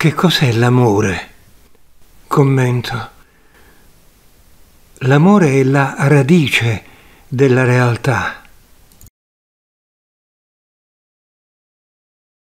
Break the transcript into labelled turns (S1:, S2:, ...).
S1: Che cos'è l'amore? Commento. L'amore è la radice della realtà.